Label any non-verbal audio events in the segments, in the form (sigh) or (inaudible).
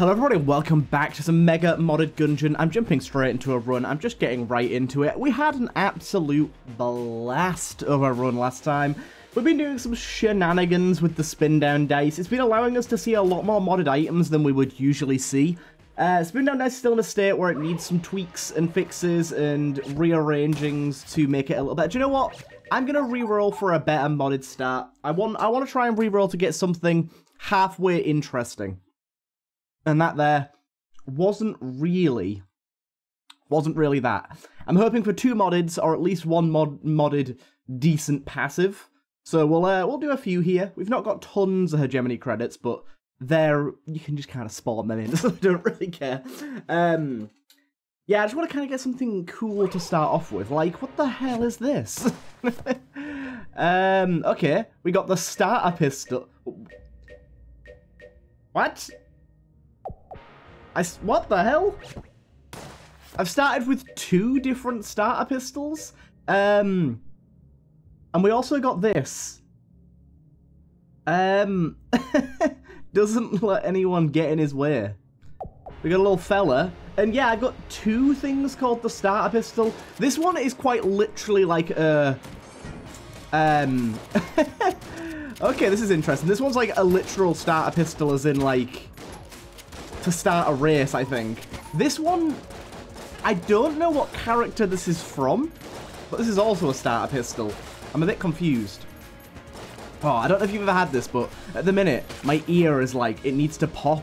Hello everybody, welcome back to some mega modded Gungeon. I'm jumping straight into a run, I'm just getting right into it. We had an absolute blast of a run last time. We've been doing some shenanigans with the spin down dice. It's been allowing us to see a lot more modded items than we would usually see. Uh, spin down dice is still in a state where it needs some tweaks and fixes and rearrangings to make it a little better. Do you know what? I'm gonna re-roll for a better modded start. I want I want to try and re-roll to get something halfway interesting and that there wasn't really wasn't really that. I'm hoping for two moddeds or at least one mod modded decent passive. So we'll uh, we'll do a few here. We've not got tons of hegemony credits, but there you can just kind of spawn them in. (laughs) So I don't really care. Um, yeah, I just want to kind of get something cool to start off with. Like, what the hell is this? (laughs) um, okay, we got the starter pistol. What? I, what the hell? I've started with two different starter pistols. Um, and we also got this. Um, (laughs) doesn't let anyone get in his way. We got a little fella. And yeah, I've got two things called the starter pistol. This one is quite literally like a... Um... (laughs) okay, this is interesting. This one's like a literal starter pistol as in like to start a race, I think. This one, I don't know what character this is from, but this is also a starter pistol. I'm a bit confused. Oh, I don't know if you've ever had this, but at the minute, my ear is like, it needs to pop.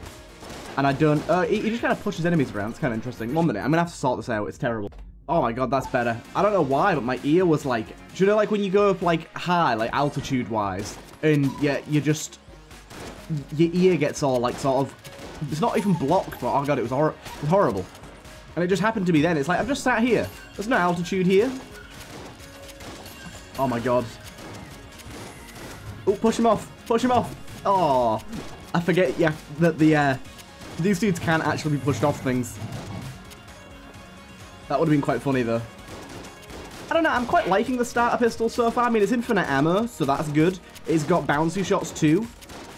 And I don't, uh, he just kind of pushes enemies around. It's kind of interesting. One minute, I'm going to have to sort this out. It's terrible. Oh my god, that's better. I don't know why, but my ear was like, do you know like when you go up like high, like altitude wise, and yeah, you just, your ear gets all like sort of it's not even blocked, but oh god, it was, hor it was horrible. And it just happened to me then. It's like, I've just sat here. There's no altitude here. Oh my god. Oh, push him off. Push him off. Oh, I forget, yeah, that the, uh, these dudes can actually be pushed off things. That would have been quite funny, though. I don't know, I'm quite liking the starter pistol so far. I mean, it's infinite ammo, so that's good. It's got bouncy shots, too.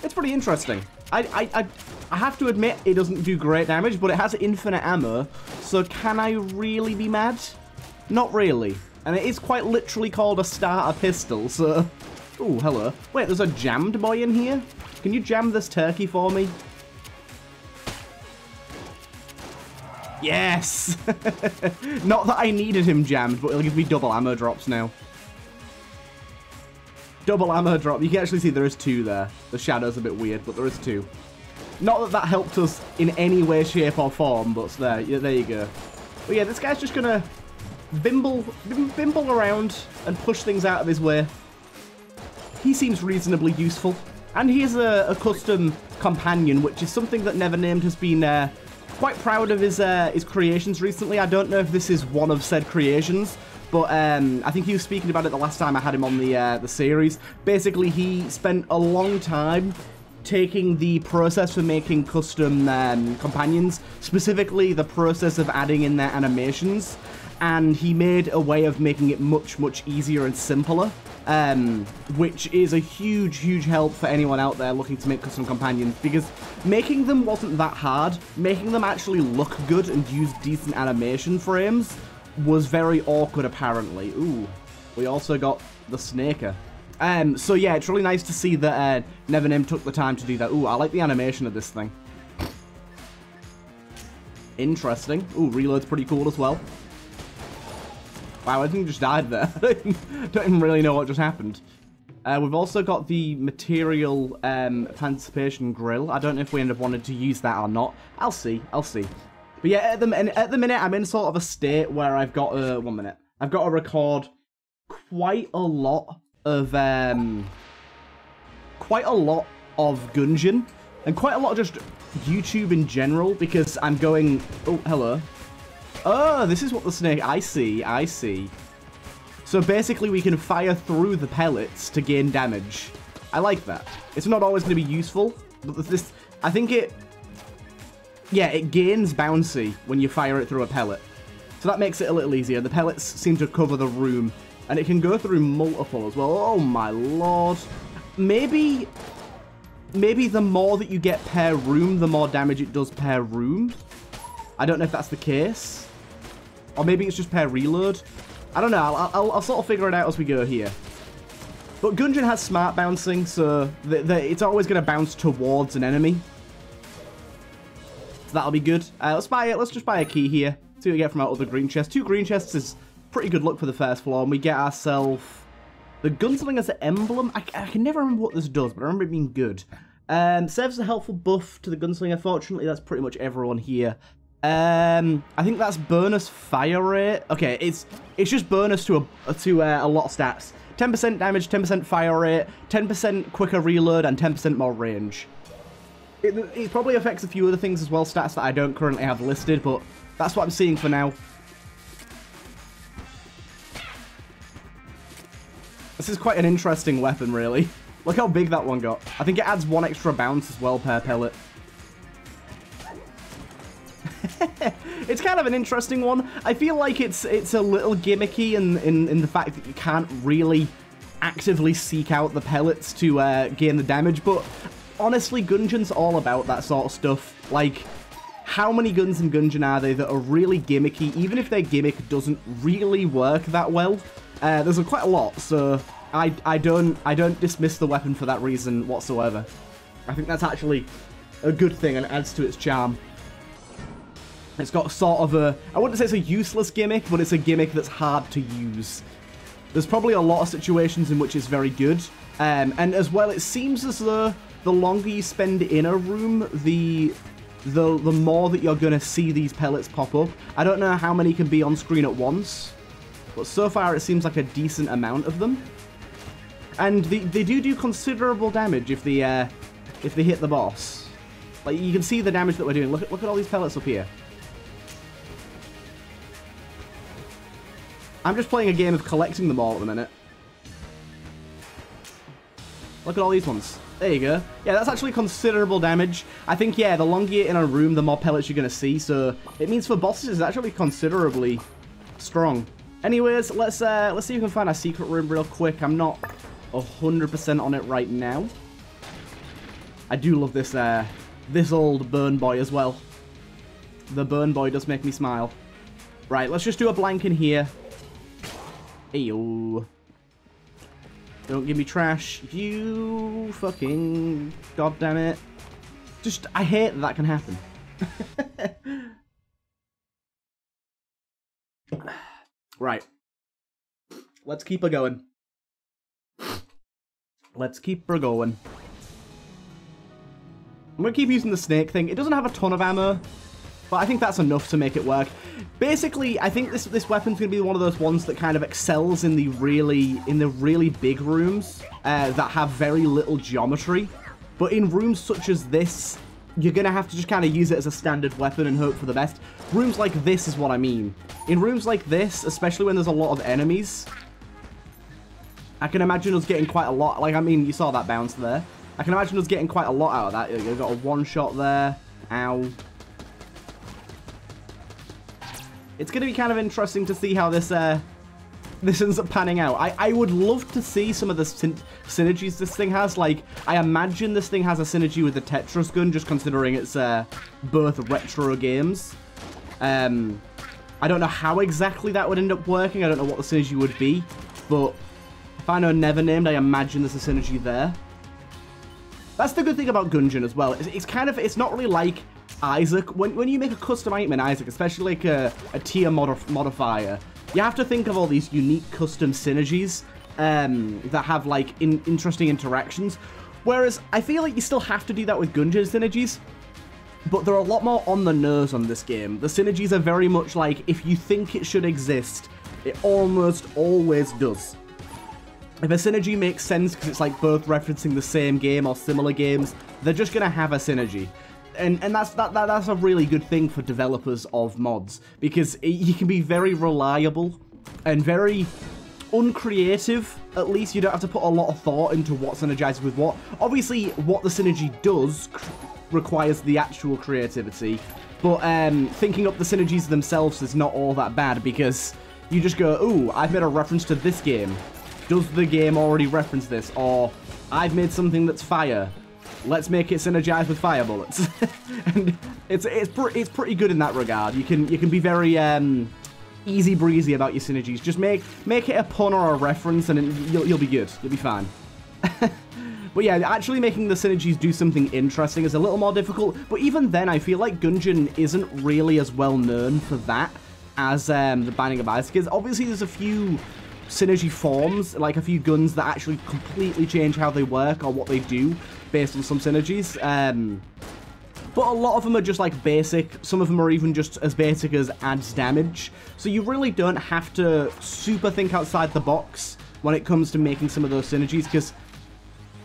It's pretty interesting. I, I, I, I have to admit it doesn't do great damage, but it has infinite ammo, so can I really be mad? Not really. And it is quite literally called a starter pistol, so... Oh, hello. Wait, there's a jammed boy in here? Can you jam this turkey for me? Yes! (laughs) Not that I needed him jammed, but it'll give me double ammo drops now. Double ammo drop. You can actually see there is two there. The shadow's a bit weird, but there is two. Not that that helped us in any way, shape, or form, but there, yeah, there you go. But yeah, this guy's just gonna bimble, bimble around and push things out of his way. He seems reasonably useful. And he is a, a custom companion, which is something that Nevernamed has been uh, quite proud of his uh, his creations recently. I don't know if this is one of said creations, but um, I think he was speaking about it the last time I had him on the uh, the series. Basically, he spent a long time taking the process for making custom um, companions, specifically the process of adding in their animations, and he made a way of making it much, much easier and simpler, um, which is a huge, huge help for anyone out there looking to make custom companions, because making them wasn't that hard. Making them actually look good and use decent animation frames was very awkward, apparently. Ooh, we also got the Snaker. Um, so yeah, it's really nice to see that uh, Nevernamed took the time to do that. Ooh, I like the animation of this thing. Interesting. Ooh, reload's pretty cool as well. Wow, I think just died there. I (laughs) don't even really know what just happened. Uh, we've also got the material um, emancipation grill. I don't know if we end up wanting to use that or not. I'll see. I'll see. But yeah, at the, at the minute, I'm in sort of a state where I've got a... One minute. I've got to record quite a lot of... Um, quite a lot of Gungeon. And quite a lot of just YouTube in general, because I'm going... Oh, hello. Oh, this is what the snake... I see, I see. So basically, we can fire through the pellets to gain damage. I like that. It's not always going to be useful, but this... I think it yeah, it gains bouncy when you fire it through a pellet. So that makes it a little easier. The pellets seem to cover the room. And it can go through multiple as well. Oh my lord. Maybe... maybe the more that you get per room, the more damage it does per room. I don't know if that's the case. Or maybe it's just per reload. I don't know. I'll, I'll, I'll sort of figure it out as we go here. But Gungeon has smart bouncing, so it's always going to bounce towards an enemy. So that'll be good. Uh, let's buy it. Let's just buy a key here. See what we get from our other green chest. Two green chests is pretty good luck for the first floor. And we get ourselves the Gunslinger's emblem. I, I, can never remember what this does, but I remember it being good. Um, serves a helpful buff to the Gunslinger. Fortunately, that's pretty much everyone here. Um, I think that's bonus fire rate. Okay, it's it's just bonus to a to uh, a lot of stats. 10% damage, 10% fire rate, 10% quicker reload, and 10% more range. It, it probably affects a few other things as well, stats that I don't currently have listed, but that's what I'm seeing for now. This is quite an interesting weapon, really. Look how big that one got. I think it adds one extra bounce as well per pellet. (laughs) it's kind of an interesting one. I feel like it's it's a little gimmicky in, in, in the fact that you can't really actively seek out the pellets to uh, gain the damage, but honestly, Gungeon's all about that sort of stuff. Like, how many guns in Gungeon are there that are really gimmicky, even if their gimmick doesn't really work that well? Uh, there's quite a lot, so I, I don't I don't dismiss the weapon for that reason whatsoever. I think that's actually a good thing and adds to its charm. It's got sort of a, I wouldn't say it's a useless gimmick, but it's a gimmick that's hard to use. There's probably a lot of situations in which it's very good. Um, and as well, it seems as though the longer you spend in a room, the the the more that you're going to see these pellets pop up. I don't know how many can be on screen at once, but so far it seems like a decent amount of them. And they, they do do considerable damage if they, uh, if they hit the boss. Like, you can see the damage that we're doing. Look at, look at all these pellets up here. I'm just playing a game of collecting them all at the minute. Look at all these ones. There you go. Yeah, that's actually considerable damage. I think, yeah, the longer you're in a room, the more pellets you're going to see. So it means for bosses, it's actually considerably strong. Anyways, let's uh, let's see if we can find our secret room real quick. I'm not 100% on it right now. I do love this uh, this old burn boy as well. The burn boy does make me smile. Right, let's just do a blank in here. Ayo. Don't give me trash. You fucking... God damn it. Just, I hate that that can happen. (laughs) right. Let's keep her going. Let's keep her going. I'm going to keep using the snake thing. It doesn't have a ton of ammo, but I think that's enough to make it work. Basically, I think this this weapon's going to be one of those ones that kind of excels in the really in the really big rooms uh, that have very little geometry. But in rooms such as this, you're going to have to just kind of use it as a standard weapon and hope for the best. Rooms like this is what I mean. In rooms like this, especially when there's a lot of enemies, I can imagine us getting quite a lot. Like, I mean, you saw that bounce there. I can imagine us getting quite a lot out of that. You've got a one shot there. Ow. It's going to be kind of interesting to see how this uh, this ends up panning out. I, I would love to see some of the syn synergies this thing has. Like, I imagine this thing has a synergy with the Tetris gun, just considering it's uh, both retro games. Um, I don't know how exactly that would end up working. I don't know what the synergy would be. But if I know Nevernamed, I imagine there's a synergy there. That's the good thing about Gungeon as well. It's, it's kind of, it's not really like Isaac. When, when you make a custom item in Isaac, especially like a, a tier modif modifier, you have to think of all these unique custom synergies um, that have like in, interesting interactions. Whereas I feel like you still have to do that with Gungeon synergies, but they're a lot more on the nose on this game. The synergies are very much like if you think it should exist, it almost always does. If a synergy makes sense because it's like both referencing the same game or similar games, they're just going to have a synergy. And, and that's that, that that's a really good thing for developers of mods because you can be very reliable and very uncreative. At least you don't have to put a lot of thought into what synergizes with what. Obviously, what the synergy does requires the actual creativity, but um, thinking up the synergies themselves is not all that bad because you just go, "Ooh, I've made a reference to this game." does the game already reference this? Or I've made something that's fire. Let's make it synergize with fire bullets. (laughs) and it's it's it's pretty good in that regard. You can you can be very um, easy breezy about your synergies. Just make make it a pun or a reference, and you'll you'll be good. You'll be fine. (laughs) but yeah, actually making the synergies do something interesting is a little more difficult. But even then, I feel like Gungeon isn't really as well known for that as um, the Binding of Isaac is. Obviously, there's a few synergy forms, like a few guns that actually completely change how they work or what they do based on some synergies. Um, but a lot of them are just like basic. Some of them are even just as basic as adds damage. So you really don't have to super think outside the box when it comes to making some of those synergies because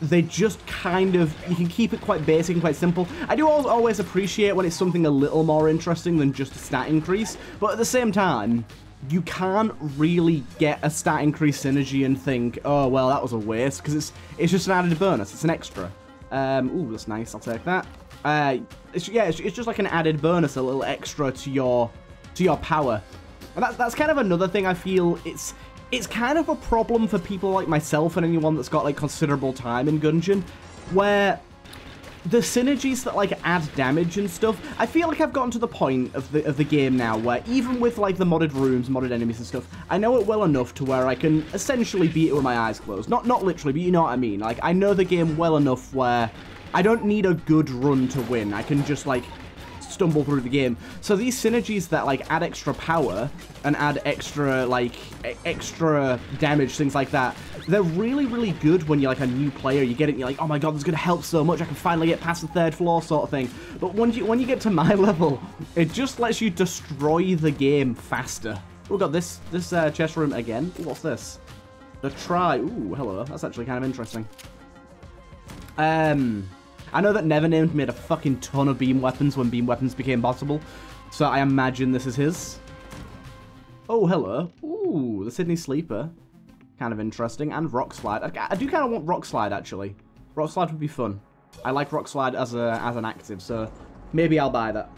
they just kind of, you can keep it quite basic and quite simple. I do always appreciate when it's something a little more interesting than just a stat increase, but at the same time, you can't really get a stat increase synergy and think, oh, well, that was a waste, because it's it's just an added bonus. It's an extra. Um, ooh, that's nice. I'll take that. Uh, it's, yeah, it's, it's just like an added bonus, a little extra to your to your power. And that's, that's kind of another thing I feel it's it's kind of a problem for people like myself and anyone that's got like considerable time in Gungeon, where the synergies that like add damage and stuff, I feel like I've gotten to the point of the of the game now where even with like the modded rooms, modded enemies and stuff, I know it well enough to where I can essentially beat it with my eyes closed. Not not literally, but you know what I mean. Like I know the game well enough where I don't need a good run to win. I can just like stumble through the game. So these synergies that like add extra power and add extra like extra damage, things like that, they're really, really good when you're like a new player. You get it, you're like, oh my god, this is gonna help so much. I can finally get past the third floor, sort of thing. But when you when you get to my (laughs) level, it just lets you destroy the game faster. We've got this this uh, chest room again. Ooh, what's this? The try. Ooh, hello. That's actually kind of interesting. Um, I know that Nevernamed made a fucking ton of beam weapons when beam weapons became possible, so I imagine this is his. Oh, hello. Ooh, the Sydney Sleeper. Kind of interesting. And Rock Slide. I, do kind of want Rock Slide, actually. Rock Slide would be fun. I like Rock Slide as, a, as an active, so maybe I'll buy that.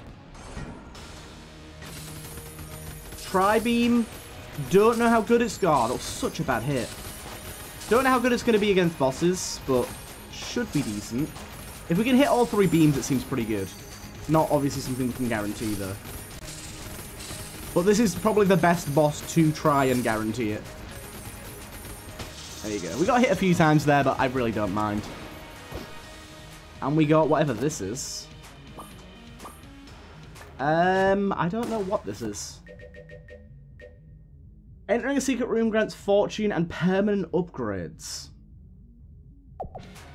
Tri-Beam. Don't know how good it's got. Oh, such a bad hit. Don't know how good it's going to be against bosses, but should be decent. If we can hit all three beams, it seems pretty good. Not obviously something we can guarantee, though. But this is probably the best boss to try and guarantee it. There you go. We got hit a few times there, but I really don't mind. And we got whatever this is. Um, I don't know what this is. Entering a secret room grants fortune and permanent upgrades.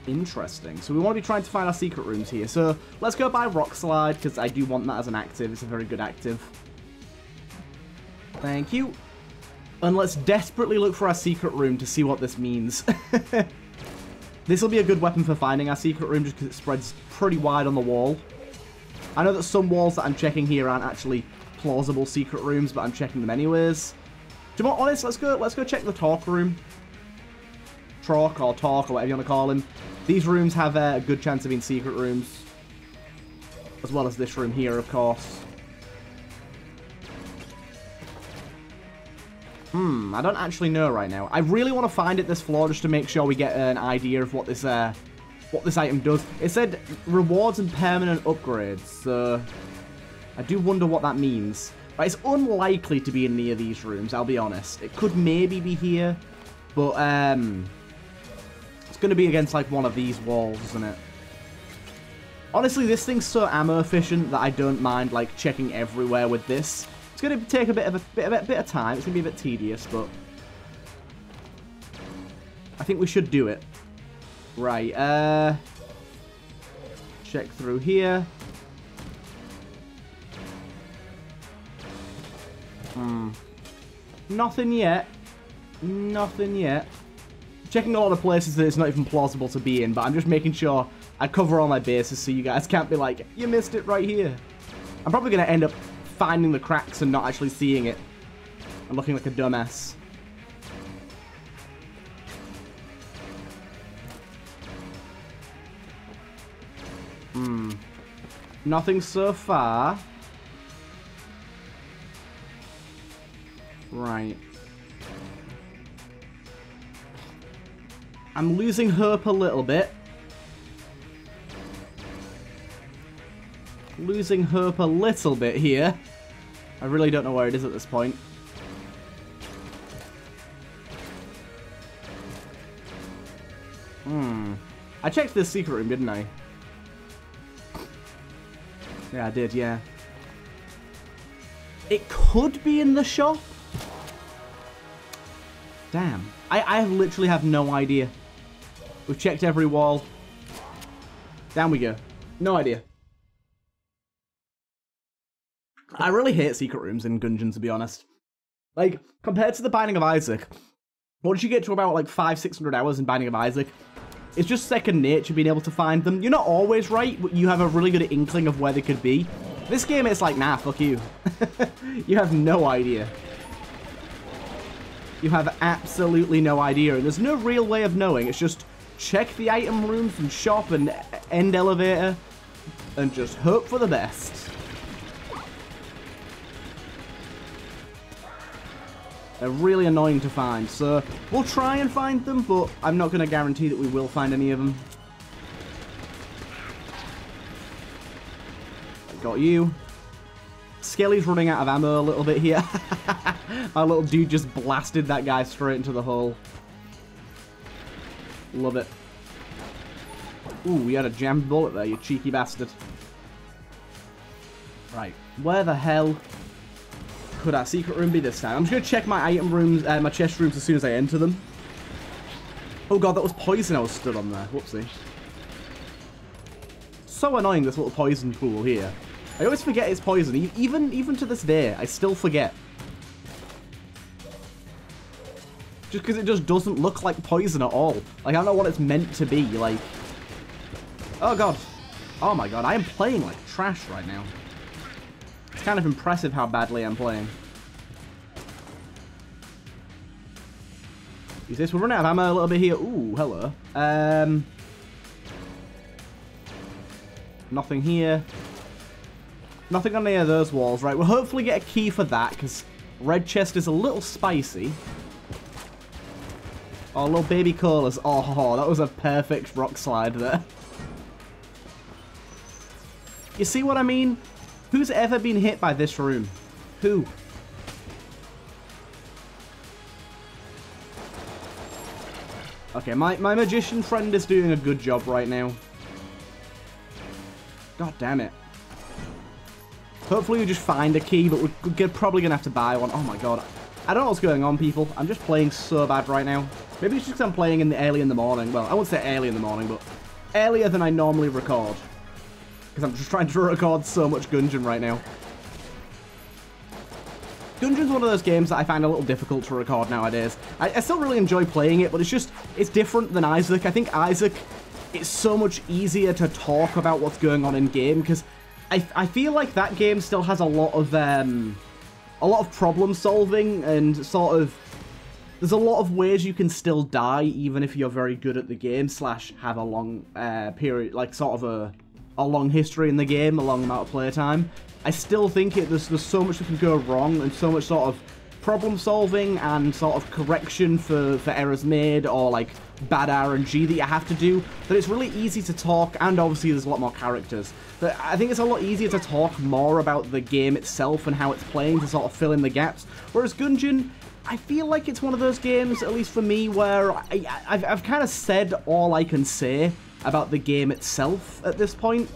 Interesting. So we want to be trying to find our secret rooms here. So let's go buy Rock Slide, because I do want that as an active. It's a very good active. Thank you. And let's desperately look for our secret room to see what this means. (laughs) this will be a good weapon for finding our secret room, just because it spreads pretty wide on the wall. I know that some walls that I'm checking here aren't actually plausible secret rooms, but I'm checking them anyways. To be honest, let's go let's go check the talk room. Talk or talk or whatever you want to call him. These rooms have a good chance of being secret rooms. As well as this room here, of course. Hmm, I don't actually know right now. I really want to find it this floor just to make sure we get an idea of what this uh, what this item does. It said rewards and permanent upgrades, so I do wonder what that means. But it's unlikely to be in any of these rooms, I'll be honest. It could maybe be here, but um, it's going to be against like one of these walls, isn't it? Honestly, this thing's so ammo efficient that I don't mind like checking everywhere with this. It's going to take a bit of a bit, of a bit of time. It's going to be a bit tedious, but I think we should do it. Right. Uh, check through here. Hmm. Nothing yet. Nothing yet checking a lot of places that it's not even plausible to be in, but I'm just making sure I cover all my bases so you guys can't be like, you missed it right here. I'm probably going to end up finding the cracks and not actually seeing it. I'm looking like a dumbass. Hmm. Nothing so far. Right. I'm losing hope a little bit. losing hope a little bit here. I really don't know where it is at this point. Hmm. I checked this secret room, didn't I? Yeah, I did, yeah. It could be in the shop. Damn. I, I literally have no idea. We've checked every wall. Down we go. No idea. I really hate secret rooms in Gungeon, to be honest. Like, compared to the Binding of Isaac, once you get to about like five, six hundred hours in Binding of Isaac, it's just second nature being able to find them. You're not always right, but you have a really good inkling of where they could be. This game, it's like, nah, fuck you. (laughs) you have no idea. You have absolutely no idea, and there's no real way of knowing. It's just check the item rooms and shop and end elevator, and just hope for the best. They're really annoying to find, so we'll try and find them, but I'm not going to guarantee that we will find any of them. Got you. Skelly's running out of ammo a little bit here. (laughs) My little dude just blasted that guy straight into the hole. Love it. Ooh, we had a jammed bullet there, you cheeky bastard. Right, where the hell could our secret room be this time? I'm just going to check my item rooms, uh, my chest rooms as soon as I enter them. Oh god, that was poison I was stood on there. Whoopsie. So annoying, this little poison pool here. I always forget it's poison. Even, even to this day, I still forget. Just because it just doesn't look like poison at all. Like, I don't know what it's meant to be. Like, oh god. Oh my god, I am playing like trash right now. It's kind of impressive how badly I'm playing. Is this? We're running out of ammo a little bit here. Ooh, hello. Um, nothing here. Nothing on any of those walls. Right, we'll hopefully get a key for that, because red chest is a little spicy. Oh, little baby colas. Oh, that was a perfect rock slide there. You see what I mean? Who's ever been hit by this room? Who? Okay, my, my magician friend is doing a good job right now. God damn it. Hopefully we just find a key, but we're probably going to have to buy one. Oh my god. I don't know what's going on, people. I'm just playing so bad right now. Maybe it's just because I'm playing in the early in the morning. Well, I won't say early in the morning, but earlier than I normally record. Because I'm just trying to record so much Gungeon right now. Gungeon's one of those games that I find a little difficult to record nowadays. I, I, still really enjoy playing it, but it's just, it's different than Isaac. I think Isaac, it's so much easier to talk about what's going on in game, because I, I feel like that game still has a lot of, um, a lot of problem solving and sort of, there's a lot of ways you can still die, even if you're very good at the game, slash have a long uh, period, like sort of a a long history in the game, a long amount of playtime, I still think it, there's, there's so much that can go wrong and so much sort of problem solving and sort of correction for, for errors made or like bad RNG that you have to do, that it's really easy to talk, and obviously there's a lot more characters, but I think it's a lot easier to talk more about the game itself and how it's playing to sort of fill in the gaps, whereas Gungeon, I feel like it's one of those games, at least for me, where I, I've kind of said all I can say about the game itself at this point.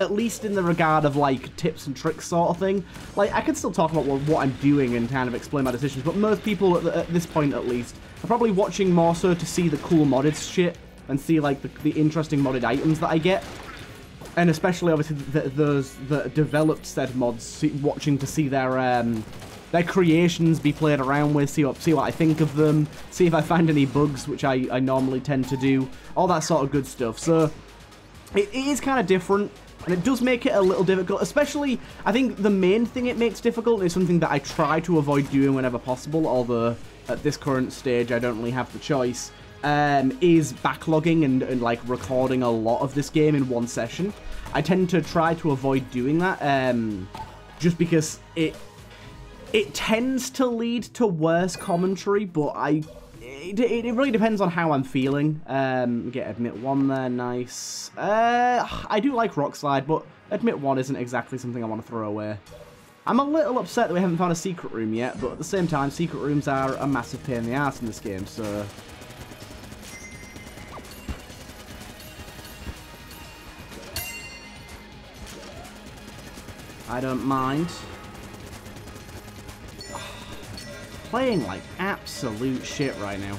At least in the regard of, like, tips and tricks sort of thing. Like, I can still talk about what, what I'm doing and kind of explain my decisions, but most people, at, the, at, this point at least, are probably watching more so to see the cool modded shit and see, like, the, the interesting modded items that I get. And especially, obviously, the, those that developed said mods, watching to see their, um, their creations be played around with, see what see what I think of them, see if I find any bugs, which I, I normally tend to do, all that sort of good stuff. So it, it is kind of different, and it does make it a little difficult, especially, I think the main thing it makes difficult is something that I try to avoid doing whenever possible, although at this current stage I don't really have the choice, um, is backlogging and, and like recording a lot of this game in one session. I tend to try to avoid doing that, um, just because it it tends to lead to worse commentary, but I it, it, really depends on how I'm feeling. Um, get admit one there, nice. Uh, I do like Rock Slide, but admit one isn't exactly something I want to throw away. I'm a little upset that we haven't found a secret room yet, but at the same time, secret rooms are a massive pain in the ass in this game, so... I don't mind. Playing like absolute shit right now.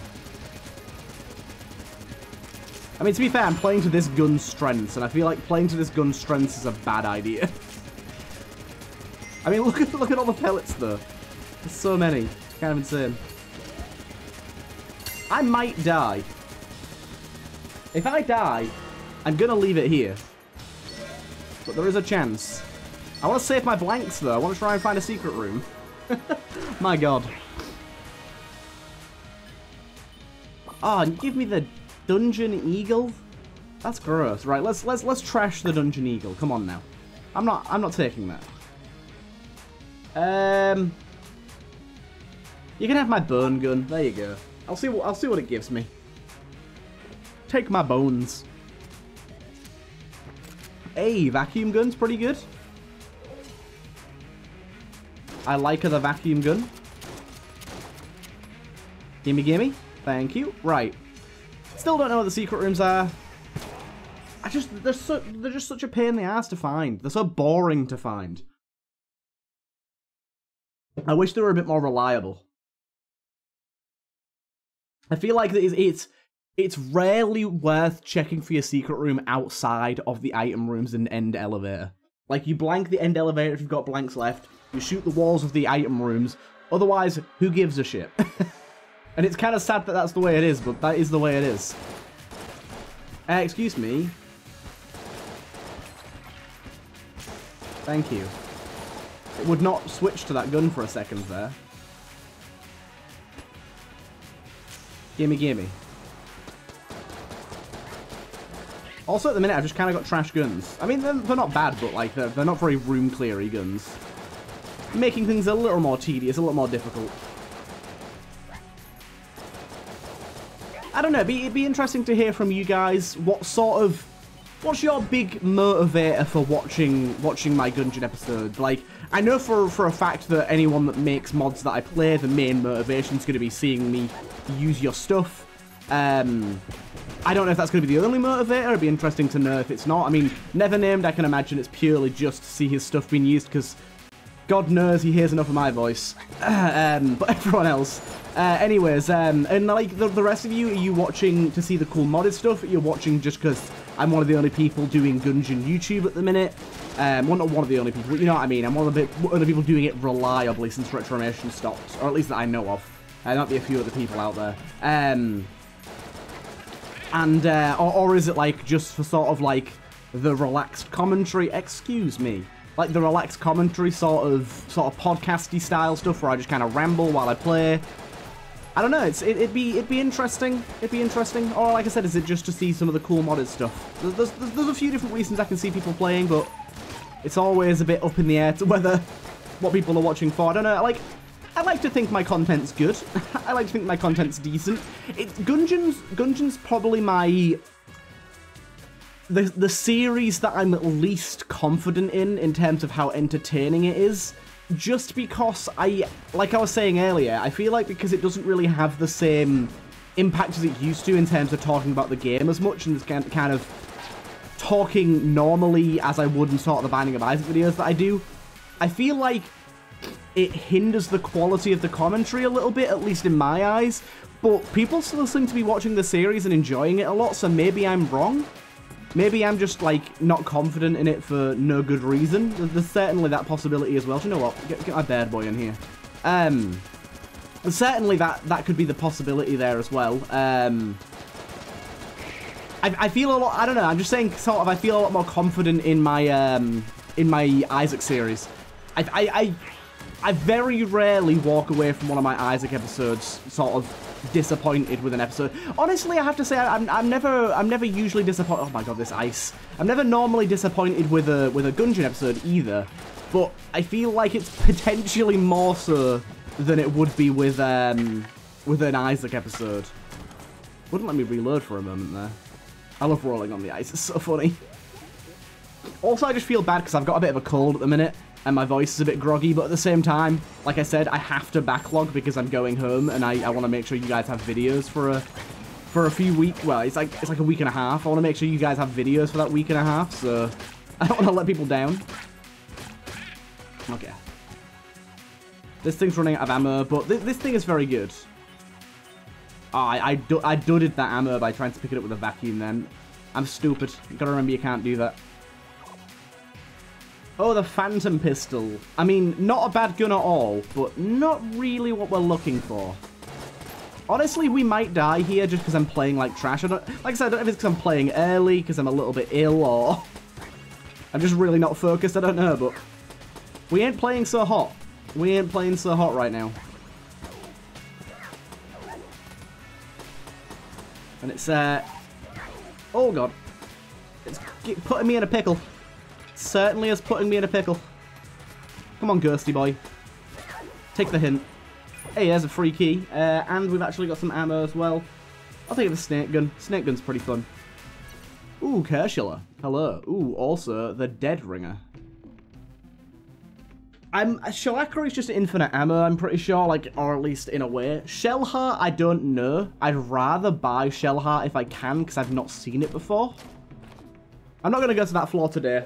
I mean, to be fair, I'm playing to this gun's strengths, and I feel like playing to this gun's strengths is a bad idea. (laughs) I mean, look at look at all the pellets, though. There's so many. Kind of insane. I might die. If I die, I'm going to leave it here. But there is a chance. I want to save my blanks, though. I want to try and find a secret room. (laughs) my god. Oh, give me the Dungeon Eagle? That's gross. Right, let's let's let's trash the Dungeon Eagle. Come on now. I'm not I'm not taking that. Um You can have my burn gun. There you go. I'll see what I'll see what it gives me. Take my bones. Hey, vacuum gun's pretty good. I like the vacuum gun. Gimme, gimme. Thank you. Right. Still don't know what the secret rooms are. I just they're so they're just such a pain in the ass to find. They're so boring to find. I wish they were a bit more reliable. I feel like it's it's it's rarely worth checking for your secret room outside of the item rooms and end elevator. Like you blank the end elevator if you've got blanks left. You shoot the walls of the item rooms. Otherwise, who gives a shit? (laughs) And it's kind of sad that that's the way it is, but that is the way it is. Uh, excuse me. Thank you. It would not switch to that gun for a second there. Gimme, gimme. Also, at the minute, I've just kind of got trash guns. I mean, they're, they're not bad, but like they're, they're not very room-cleary guns. Making things a little more tedious, a little more difficult. I don't know, it'd be, it'd be interesting to hear from you guys what sort of what's your big motivator for watching watching my Gungeon episodes? Like, I know for for a fact that anyone that makes mods that I play, the main motivation is going to be seeing me use your stuff. Um, I don't know if that's going to be the only motivator. It'd be interesting to know if it's not. I mean, Nevernamed. I can imagine it's purely just to see his stuff being used because God knows he hears enough of my voice. (sighs) um, but (laughs) everyone else, uh, anyways, um, and like the, the rest of you, are you watching to see the cool modded stuff? You're watching just because I'm one of the only people doing Gungeon YouTube at the minute. Um, well, not one of the only people, you know what I mean? I'm one of the only people doing it reliably since Retromation stopped, or at least that I know of. Uh, there might be a few other people out there. Um, and, uh, or, or is it like just for sort of like the relaxed commentary? Excuse me like the relaxed commentary sort of sort of podcasty style stuff where I just kind of ramble while I play. I don't know. It's it, would be it'd be interesting. It'd be interesting. Or like I said, is it just to see some of the cool modded stuff? There's, there's, there's a few different reasons I can see people playing, but it's always a bit up in the air to whether what people are watching for. I don't know. Like I like to think my content's good. (laughs) I like to think my content's decent. It, Gungeon's Gungeon's probably my the the series that I'm least confident in in terms of how entertaining it is just because I, like I was saying earlier, I feel like because it doesn't really have the same impact as it used to in terms of talking about the game as much and it's kind of talking normally as I would in sort of the Binding of Isaac videos that I do, I feel like it hinders the quality of the commentary a little bit, at least in my eyes, but people still seem to be watching the series and enjoying it a lot, so maybe I'm wrong. Maybe I'm just, like, not confident in it for no good reason. There's certainly that possibility as well. Do you know what? Get, get my bad boy in here. Um, certainly that, that could be the possibility there as well. Um, I, I feel a lot, I don't know, I'm just saying sort of, I feel a lot more confident in my, um, in my Isaac series. I, I, I, I very rarely walk away from one of my Isaac episodes sort of disappointed with an episode. Honestly, I have to say I'm, I'm never I'm never usually disappointed. Oh my god, this ice! I'm never normally disappointed with a with a Gungeon episode either, but I feel like it's (laughs) potentially more so than it would be with um with an Isaac episode. Wouldn't let me reload for a moment there. I love rolling on the ice. It's so funny. Also, I just feel bad because I've got a bit of a cold at the minute and my voice is a bit groggy, but at the same time, like I said, I have to backlog because I'm going home and I, I want to make sure you guys have videos for a for a few weeks. Well, it's like it's like a week and a half. I want to make sure you guys have videos for that week and a half, so (laughs) I don't want to let people down. Okay. This thing's running out of ammo, but th this thing is very good. Oh, I, I, I dudded that ammo by trying to pick it up with a vacuum then. I'm stupid. You gotta remember you can't do that. Oh, the Phantom Pistol. I mean, not a bad gun at all, but not really what we're looking for. Honestly, we might die here just because I'm playing like trash. I don't, like I said, I don't know if it's because I'm playing early, because I'm a little bit ill, or... (laughs) I'm just really not focused, I don't know, but... We ain't playing so hot. We ain't playing so hot right now. And it's, uh... Oh, God. It's putting me in a pickle. Certainly is putting me in a pickle. Come on, Ghosty boy. Take the hint. Hey, there's a free key. Uh, and we've actually got some ammo as well. I'll take the snake gun. Snake gun's pretty fun. Ooh, Kershilla. Hello. Ooh, also, the Dead Ringer. I'm Shalaka is just infinite ammo, I'm pretty sure, like, or at least in a way. Shellheart, I don't know. I'd rather buy Shellheart if I can, because I've not seen it before. I'm not going to go to that floor today.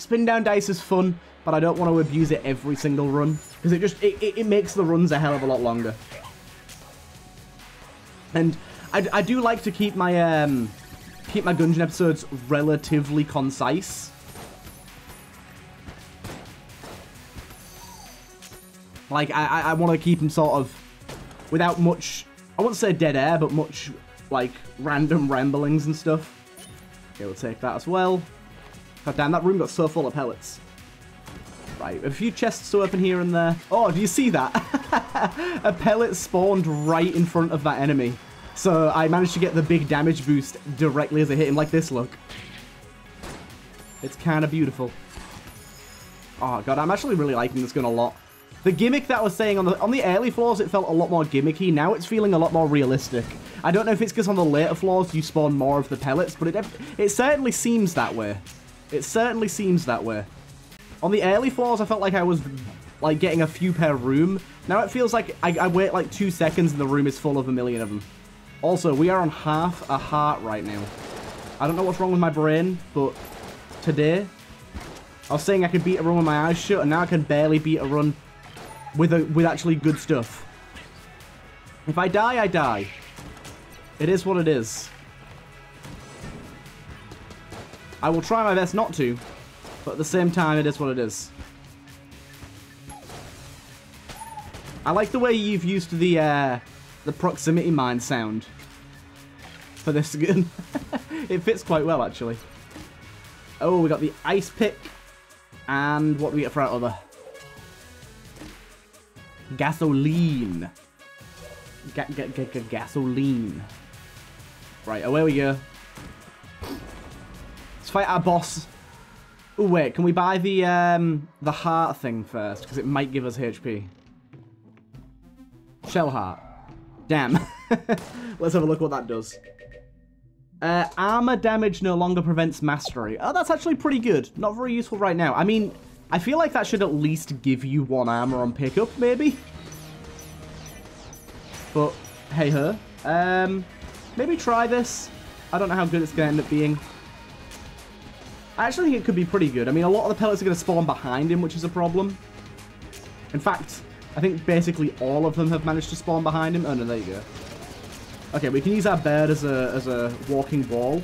Spin down dice is fun, but I don't want to abuse it every single run, because it just, it, it, it, makes the runs a hell of a lot longer. And I, I do like to keep my, um, keep my Gungeon episodes relatively concise. Like, I, I want to keep them sort of without much, I wouldn't say dead air, but much, like, random ramblings and stuff. Okay, we'll take that as well. God uh, damn, that room got so full of pellets. Right, a few chests to open here and there. Oh, do you see that? (laughs) a pellet spawned right in front of that enemy. So I managed to get the big damage boost directly as I hit him like this, look. It's kind of beautiful. Oh, God, I'm actually really liking this gun a lot. The gimmick that I was saying on the on the early floors, it felt a lot more gimmicky. Now it's feeling a lot more realistic. I don't know if it's because on the later floors you spawn more of the pellets, but it it certainly seems that way. It certainly seems that way. On the early floors, I felt like I was like getting a few per room. Now it feels like I, I wait like two seconds and the room is full of a million of them. Also, we are on half a heart right now. I don't know what's wrong with my brain, but today, I was saying I could beat a run with my eyes shut, and now I can barely beat a run with a with actually good stuff. If I die, I die. It is what it is. I will try my best not to, but at the same time, it is what it is. I like the way you've used the uh, the proximity mine sound for this gun. (laughs) it fits quite well, actually. Oh, we got the ice pick. And what do we get for our other? Gasoline. Ga ga ga ga gasoline. Right, away we go. Let's fight our boss. Oh wait, can we buy the um the heart thing first? Because it might give us HP. Shell heart. Damn. (laughs) Let's have a look what that does. Uh, armor damage no longer prevents mastery. Oh, that's actually pretty good. Not very useful right now. I mean, I feel like that should at least give you one armor on pickup, maybe? But, hey her. Um, maybe try this. I don't know how good it's going to end up being. I actually think it could be pretty good. I mean, a lot of the pellets are going to spawn behind him, which is a problem. In fact, I think basically all of them have managed to spawn behind him. Oh, no, there you go. Okay, we can use our bird as a, as a walking wall.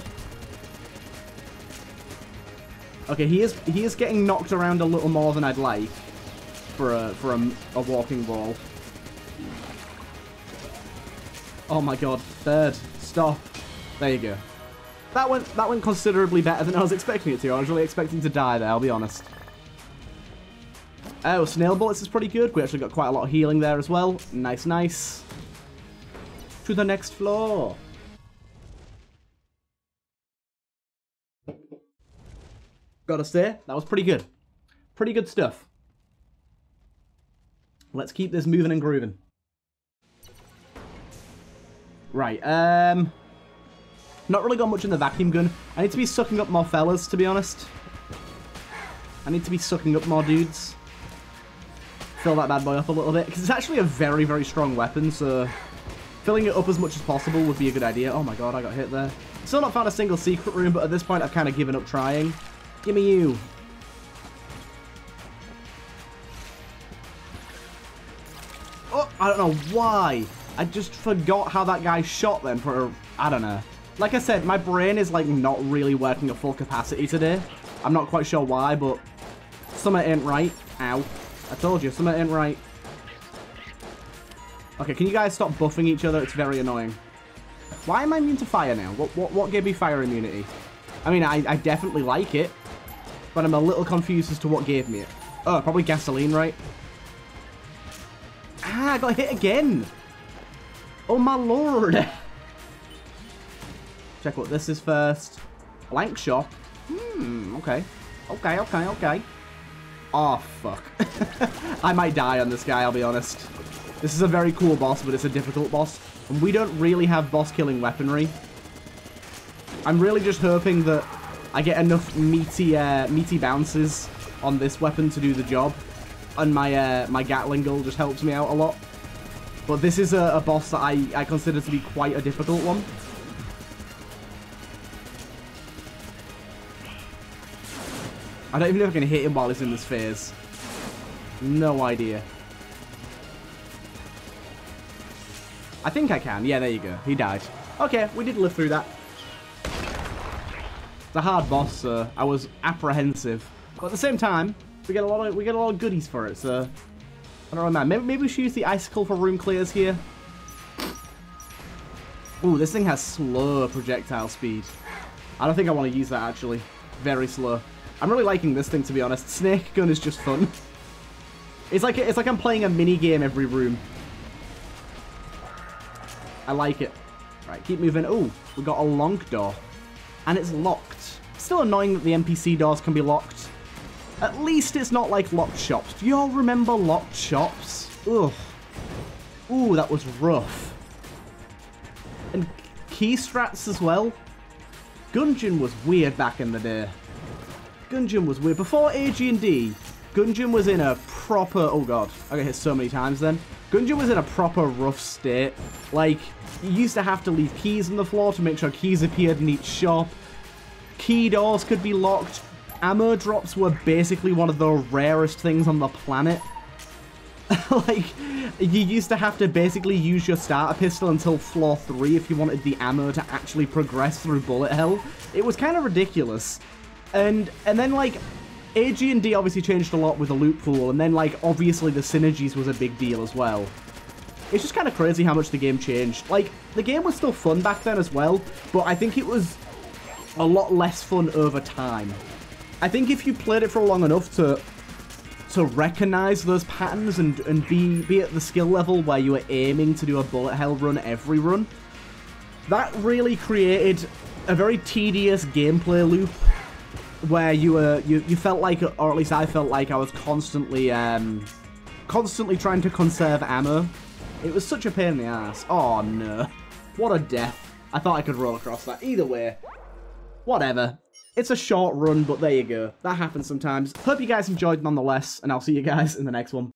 Okay, he is he is getting knocked around a little more than I'd like for a for a, a walking wall. Oh my god, bird, stop. There you go. That went that went considerably better than I was expecting it to. I was really expecting to die there, I'll be honest. Oh, snail bullets is pretty good. We actually got quite a lot of healing there as well. Nice, nice. To the next floor. Gotta say, that was pretty good. Pretty good stuff. Let's keep this moving and grooving. Right, um... Not really got much in the vacuum gun. I need to be sucking up more fellas, to be honest. I need to be sucking up more dudes. Fill that bad boy up a little bit. Because it's actually a very, very strong weapon, so... Filling it up as much as possible would be a good idea. Oh my god, I got hit there. Still not found a single secret room, but at this point I've kind of given up trying. Give me you. Oh, I don't know why. I just forgot how that guy shot then for, I don't know. Like I said, my brain is like not really working at full capacity today. I'm not quite sure why, but something ain't right. Ow. I told you, something ain't right. Okay, can you guys stop buffing each other? It's very annoying. Why am I immune to fire now? What, what, what gave me fire immunity? I mean, I, I definitely like it, but I'm a little confused as to what gave me it. Oh, probably gasoline, right? Ah, I got hit again. Oh my lord. (laughs) Check what this is first. Blank shop. Hmm, okay. Okay, okay, okay. Oh, fuck. (laughs) I might die on this guy, I'll be honest. This is a very cool boss, but it's a difficult boss. And we don't really have boss-killing weaponry. I'm really just hoping that I get enough meaty, uh, meaty bounces on this weapon to do the job. And my, uh, my Gatling gun just helps me out a lot. But this is a, a boss that I, I consider to be quite a difficult one. I don't even know if I can hit him while he's in this phase. No idea. I think I can. Yeah, there you go. He died. Okay, we did live through that. It's a hard boss, so I was apprehensive. But at the same time, we get a lot of we get a lot of goodies for it, so I don't know, man. Maybe, maybe we should use the icicle for room clears here. Ooh, this thing has slow projectile speed. I don't think I want to use that, actually. Very slow. I'm really liking this thing, to be honest. Snake gun is just fun. It's like it's like I'm playing a mini game every room. I like it. Right, keep moving. Oh, we got a lonk door. And it's locked. Still annoying that the NPC doors can be locked. At least it's not like locked shops. Do you all remember locked shops? Ugh. Ooh, that was rough. And key strats as well. Gungeon was weird back in the day. Gungeon was weird. Before AG&D, Gungeon was in a proper... Oh god, I got hit so many times then. Gungeon was in a proper rough state. Like, you used to have to leave keys on the floor to make sure keys appeared in each shop. Key doors could be locked ammo drops were basically one of the rarest things on the planet. (laughs) like, you used to have to basically use your starter pistol until floor 3 if you wanted the ammo to actually progress through bullet hell. It was kind of ridiculous. And, and then, like, AG&D obviously changed a lot with the loot pool, and then, like, obviously the synergies was a big deal as well. It's just kind of crazy how much the game changed. Like, the game was still fun back then as well, but I think it was a lot less fun over time. I think if you played it for long enough to to recognize those patterns and, and be, be at the skill level where you were aiming to do a bullet hell run every run, that really created a very tedious gameplay loop where you were you, you felt like or at least I felt like I was constantly um constantly trying to conserve ammo. It was such a pain in the ass. Oh no. What a death. I thought I could roll across that. Either way. Whatever. It's a short run, but there you go. That happens sometimes. Hope you guys enjoyed nonetheless, and I'll see you guys in the next one.